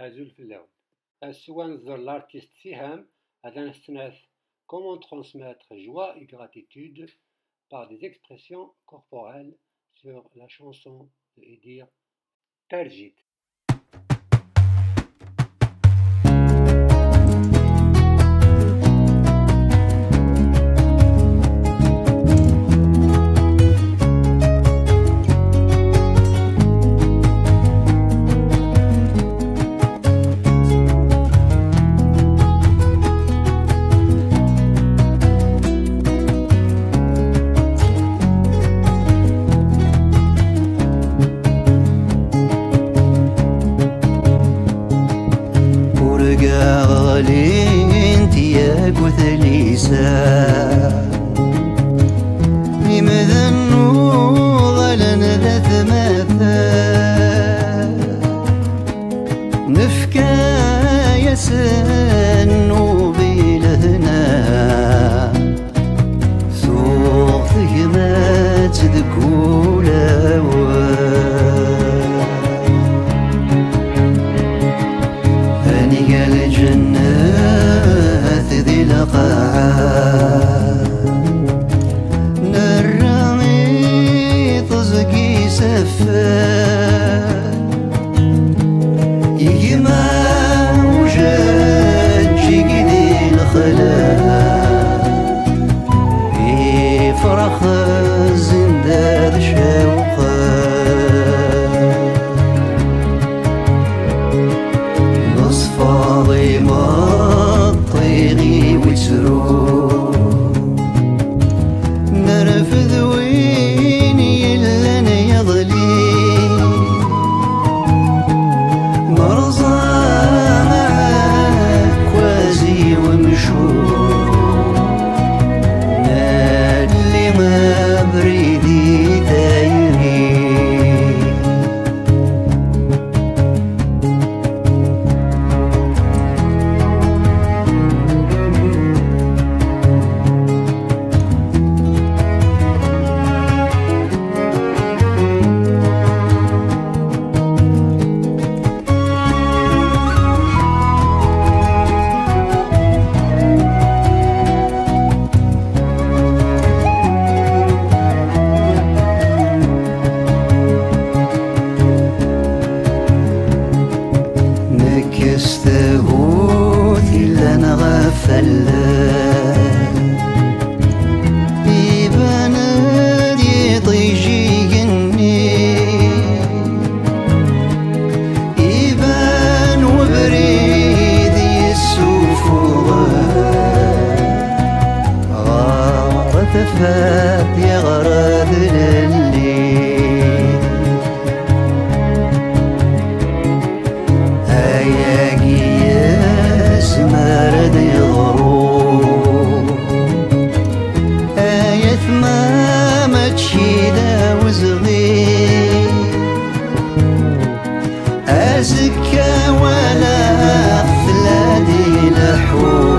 Azul l'artiste Siham a comment transmettre joie et gratitude par des expressions corporelles sur la chanson de Edir Terjit. غالين تياك وثليسا يمذنو غلن ذات مثا نفكا يسنو بيلهنا يستغوث فات يا غراد الليل هياجي يا سمارد يغروب آية ما تشيدا وزغير أزكى ولا أفلادي لحوم